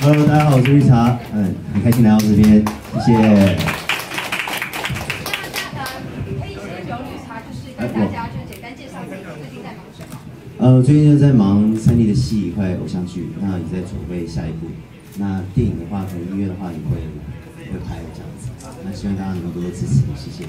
Hello，大家好，我是绿茶，嗯，很开心来到这边，谢谢。大家呢，可以先由绿茶，就是跟大家就简单介绍自己最近在忙什么。呃，最近就在忙三 D 的戏，一块偶像剧，那也在准备下一部。那电影的话，可能音乐的话也会会拍这样子。那希望大家能够多多支持，谢谢。